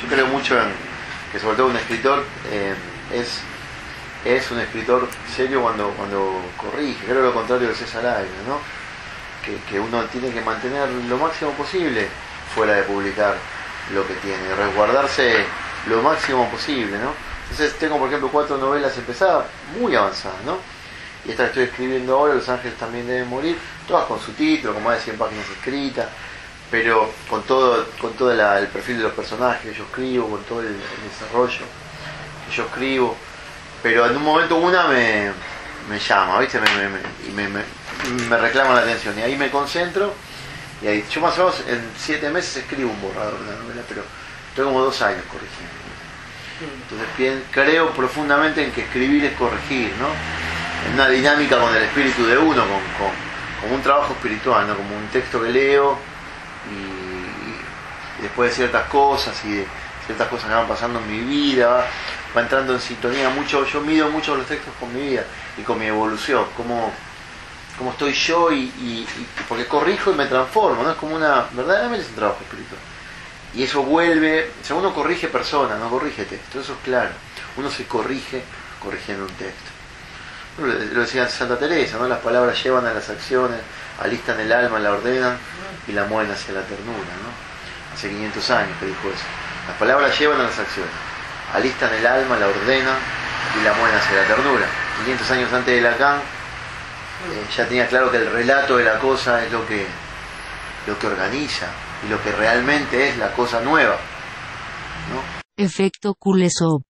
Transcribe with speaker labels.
Speaker 1: yo creo mucho en que sobre todo un escritor eh, es, es un escritor serio cuando, cuando corrige, creo lo contrario de César Ávila, ¿no? Que, que uno tiene que mantener lo máximo posible fuera de publicar lo que tiene, resguardarse lo máximo posible, ¿no? Entonces tengo, por ejemplo, cuatro novelas empezadas muy avanzadas, ¿no? Y esta que estoy escribiendo ahora, Los Ángeles también deben morir, todas con su título, con más de 100 páginas escritas, pero con todo, con todo el perfil de los personajes que yo escribo, con todo el, desarrollo que yo escribo. Pero en un momento una me, me llama, ¿viste? Me, me, me, reclama la atención y ahí me concentro y ahí yo más o menos en siete meses escribo un borrador de la novela, pero estoy como dos años corrigiendo. Entonces creo profundamente en que escribir es corregir, ¿no? En una dinámica con el espíritu de uno, con, con, como un trabajo espiritual, ¿no? Como un texto que leo y, después de ciertas cosas y de ciertas cosas que van pasando en mi vida, va, entrando en sintonía mucho, yo mido mucho los textos con mi vida y con mi evolución, cómo, cómo estoy yo y, porque corrijo y me transformo, ¿no? Es como una, verdaderamente es un trabajo espiritual. Y eso vuelve, o sea, uno corrige personas, no corrige texto, eso es claro. Uno se corrige corrigiendo un texto. Lo decía Santa Teresa, ¿no? Las palabras llevan a las acciones, alistan el alma, la ordenan y la mueven hacia la ternura, ¿no? Hace 500 años que dijo eso. Las palabras llevan a las acciones, alistan el alma, la ordenan y la mueven hacia la ternura. 500 años antes de Lacan eh, ya tenía claro que el relato de la cosa es lo que, lo que organiza y lo que realmente es la cosa nueva. ¿no?
Speaker 2: Efecto Kulesov